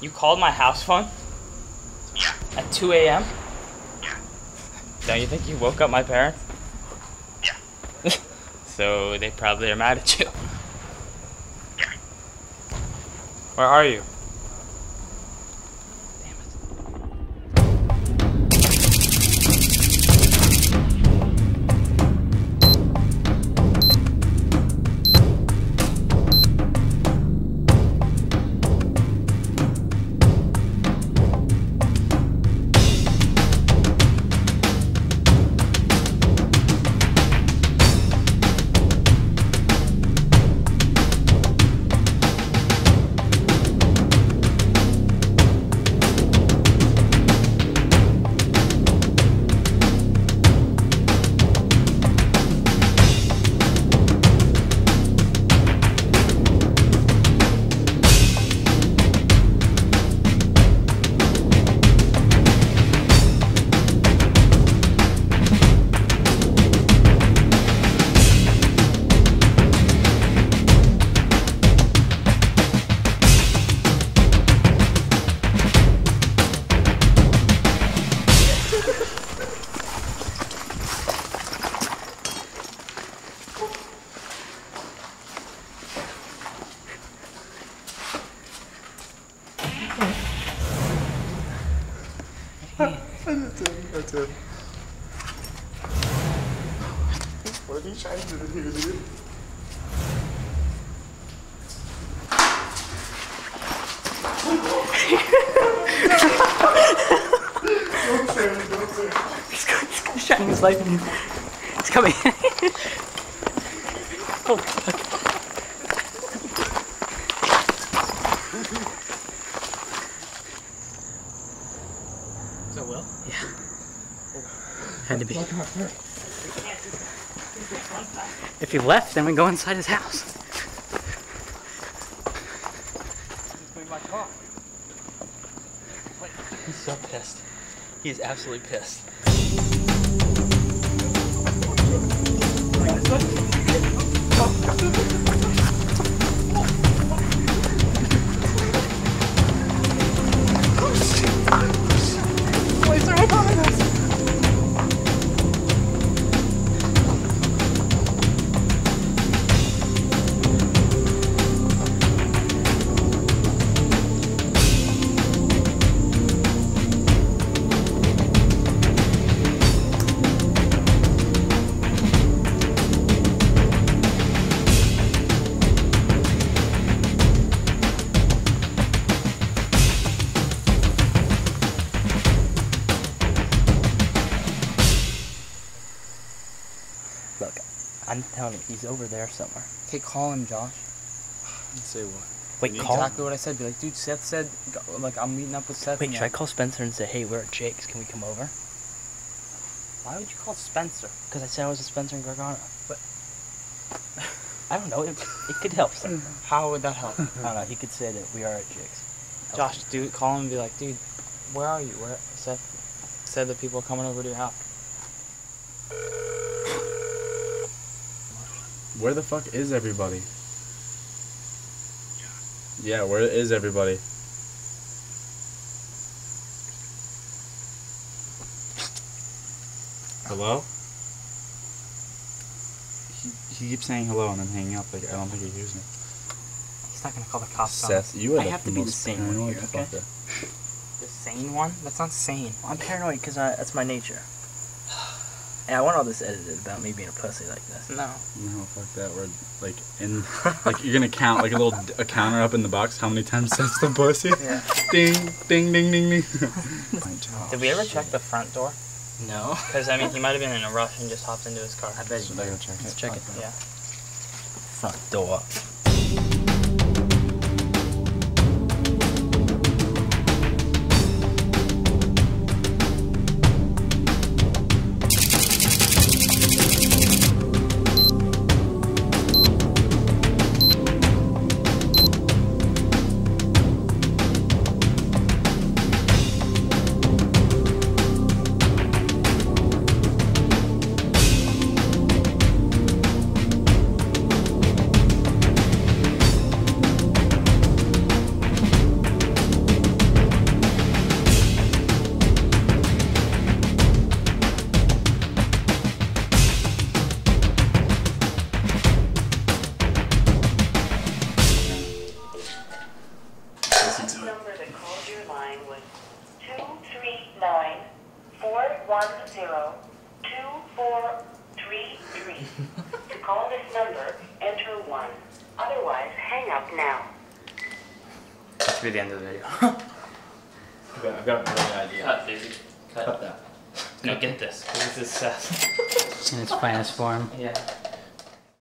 You called my house phone Yeah, at 2 a.m.? yeah, Don't you think you woke up my parents? yeah, So they probably are mad at you. yeah. Where are you? What are you trying to do here, dude? don't say it, don't say it. He's shining his light you. It's coming. oh, Is that Will? Yeah. Oh. Had to be. If he left, then we go inside his house. He's so pissed. He is absolutely pissed. Look, I'm telling you, he's over there somewhere. Okay, call him, Josh. Say what? Wait, call. Exactly what I said. Be like, dude, Seth said, like, I'm meeting up with Seth. Wait, should I call Spencer and say, hey, we're at Jake's, can we come over? Why would you call Spencer? Because I said I was at Spencer and Gargano. But I don't know. It, it could help. Some. How would that help? I don't know. He could say that we are at Jake's. Josh, dude, call him and be like, dude, where are you? Where Seth said that people are coming over to your house. Where the fuck is everybody? Yeah, where is everybody? Hello? He, he keeps saying hello and then hanging up. Like I don't think he hears me. He's not gonna call the cops on Seth, you are I the have to be the most sane one here, okay? the sane one. That's not sane. I'm paranoid because that's my nature. And I want all this edited about me being a pussy like this. No. No, fuck that. We're like in, like you're gonna count like a little d- a counter up in the box. How many times Seth's the pussy? Yeah. Ding, ding, ding, ding, ding. Oh, did we ever check the front door? No. Because I mean, he might have been in a rush and just hopped into his car. I bet Should you. I go check Let's it? check it. Yeah. Front door. Nine four one zero two four three three. To call this number, enter one. Otherwise, hang up now. That should be the end of the video. Okay, I've got a brilliant idea. Cut, Daisy. Cut that. No, get this. This is Seth. In its finest form. Yeah.